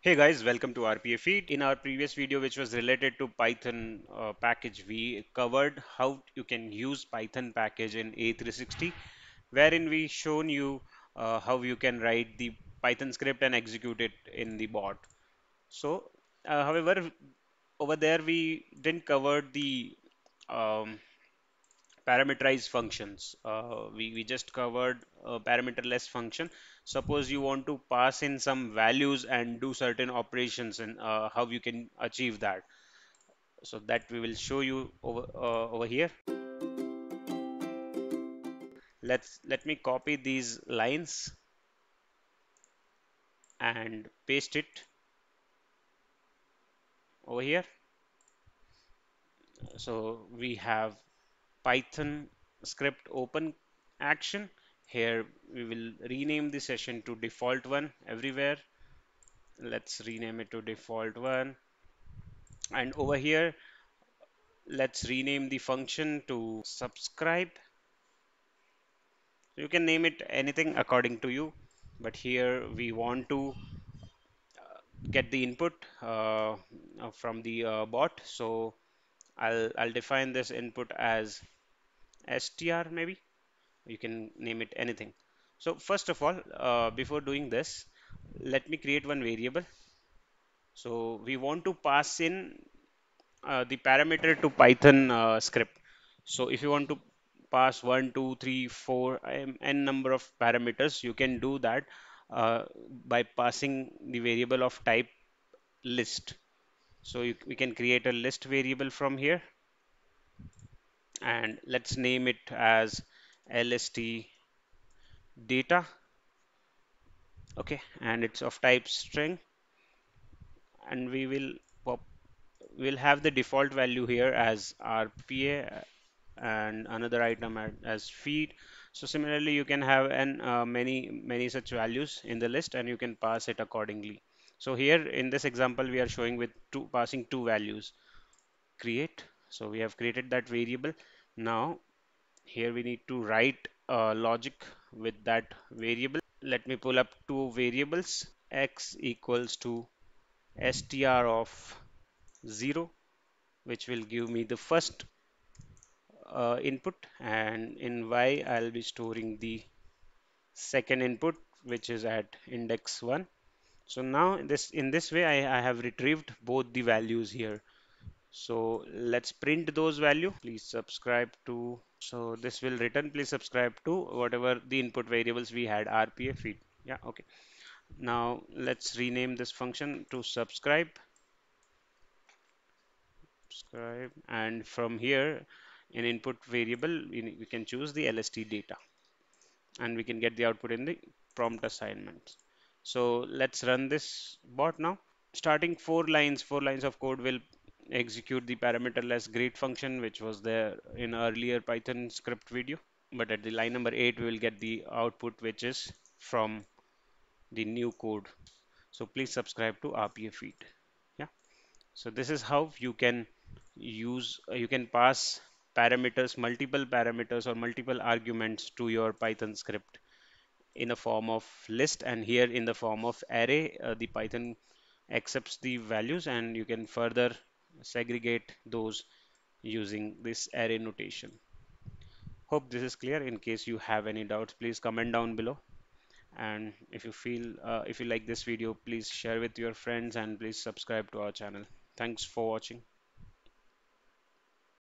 Hey guys, welcome to RPA Feed. In our previous video, which was related to Python uh, package, we covered how you can use Python package in A360, wherein we shown you uh, how you can write the Python script and execute it in the bot. So, uh, however, over there we didn't cover the um, parameterized functions. Uh, we, we just covered a parameterless function. Suppose you want to pass in some values and do certain operations and uh, how you can achieve that. So that we will show you over, uh, over here. Let's let me copy these lines and paste it over here. So we have Python script open action. Here we will rename the session to default one everywhere. Let's rename it to default one. And over here, let's rename the function to subscribe. You can name it anything according to you, but here we want to uh, get the input uh, from the uh, bot. So I'll, I'll define this input as str maybe? You can name it anything. So first of all uh, before doing this let me create one variable. So we want to pass in uh, the parameter to python uh, script. So if you want to pass one two three four n number of parameters you can do that uh, by passing the variable of type list. So you, we can create a list variable from here and let's name it as lst data. Okay and it's of type string. And we will pop we'll have the default value here as RPA and another item as feed. So similarly you can have an uh, many many such values in the list and you can pass it accordingly. So here in this example we are showing with two passing two values. Create. So we have created that variable now here we need to write uh, logic with that variable. Let me pull up two variables. X equals to str of 0 which will give me the first uh, input. And in y I'll be storing the second input which is at index 1 so now in this in this way I, I have retrieved both the values here so let's print those value. Please subscribe to so this will return. Please subscribe to whatever the input variables we had rpa feed. Yeah okay. Now let's rename this function to subscribe. Subscribe and from here in input variable we, can choose the LST data and we can get the output in the prompt assignment. So let's run this bot now. Starting four lines four lines of code will execute the parameterless greet function which was there in earlier python script video. But at the line number eight we will get the output which is from the new code. So please subscribe to rpa feed. Yeah. So this is how you can use you can pass parameters multiple parameters or multiple arguments to your python script in a form of list and here in the form of array uh, the python accepts the values and you can further segregate those using this array notation. Hope this is clear. In case you have any doubts please comment down below. And if you feel uh, if you like this video please share with your friends and please subscribe to our channel. Thanks for watching